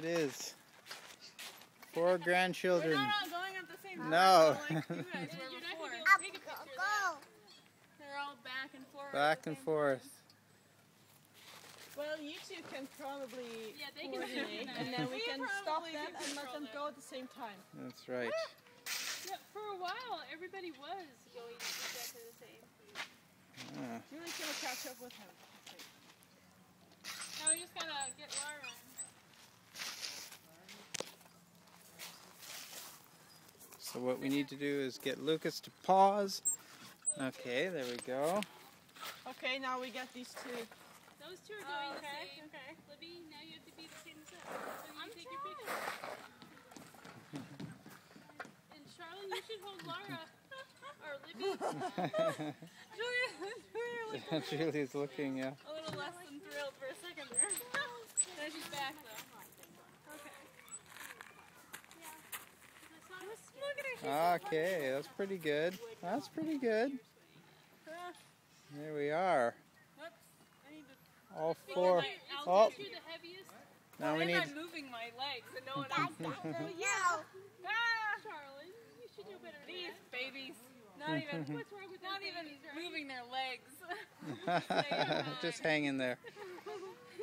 it is. Four grandchildren. We're not all going at the same time. No. Like you guys were before. Up, go, go. They're all back and forth. Back and forth. Well, you two can probably Yeah, they can coordinate, do and then we We can stop them can and let them go at the same time. That's right. Yeah, for a while, everybody was going exactly the same. Ah, Julie's gonna catch up with him. Now we just gotta get Laura. So what we need to do is get Lucas to pause. Okay, there we go. Okay, now we get these two. Those two are going oh, the okay, same. Okay. Libby, now you have to be the same as us. So you take your picture. and Charlotte, you should hold Laura. or Libby. Julia, Julia looked Julie's looking, yeah. a little less than thrilled for a second there. now she's back though. Okay. Look at her. She's Okay, that's pretty good. That's pretty good. There we are. Whoops. I need to. All four. of Oh, altitude, the heaviest. now we Why need. am I moving my legs and no one else? No. ah, you should know better These babies. Not even. What's wrong with not even moving their legs? Just hang in there.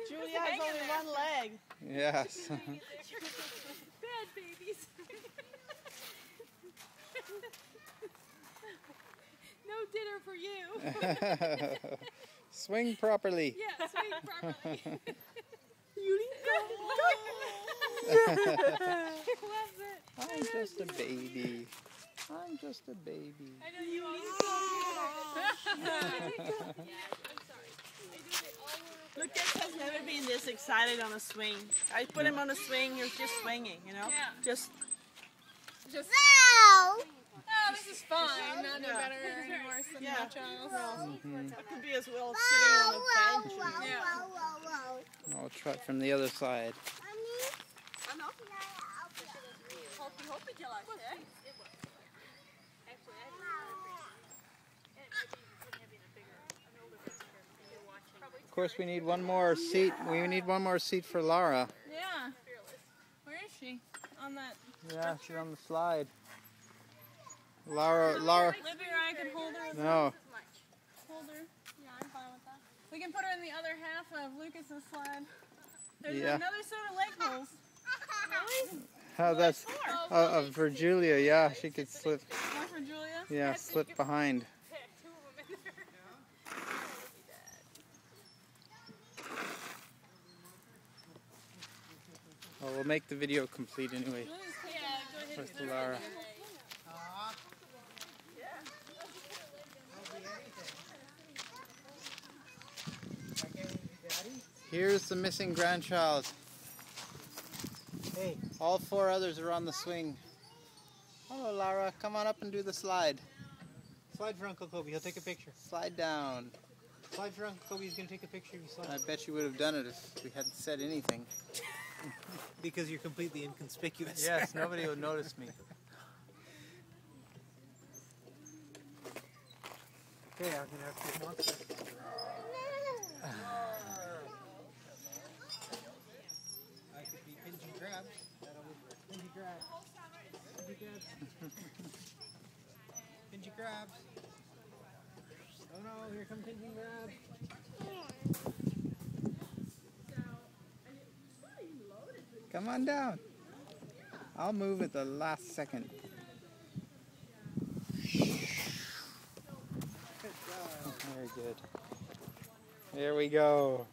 Julia has only one leg. Yes. Bad babies. No dinner for you. Swing properly. Yeah, swing properly. Loves it. I'm just a baby. I'm just a baby. I know you always Lucas has never been this excited on a swing. I put him on a swing, he was just swinging, you know? Yeah. Just Just, No. Oh, this is fine. Not no better any worse than Yeah. nachos. Mm-hmm. I could be as well sitting on a Whoa, bench. whoa, Yeah. whoa, whoa, whoa. I'll try it from the other side. Of course, we need one more seat. We need one more seat for Lara. Yeah. Where is she? On that. Yeah, she's on the slide. Lara, Lara. Libby or I can hold her. as No, Hold her. Yeah, I'm fine with that. We can put her in the other half of Lucas's sled. There's Yeah. another set of leg holes. Really? oh, that's Oh, uh, uh, for Julia. Yeah, she could slip. One for Julia. Yeah, slip behind. Two of them in there. Well, we'll make the video complete anyway. Julia's yeah, go ahead. With Lara. Here's the missing grandchild. Hey, All four others are on the swing. Hello, Lara. Come on up and do the slide. slide for Uncle Kobe. He'll take a picture. Slide down. Slide for Uncle Kobe. He's gonna take a picture of you slide. I bet you would have done it if we hadn't said anything. Because you're completely inconspicuous. Yes, nobody would notice me. Okay, I'm gonna have to monster. I could be pinching crabs. That'll be pinching crabs. Pinching crabs. Oh no, here come pinching crabs. Come on down. I'll move at the last second. Very good. There we go.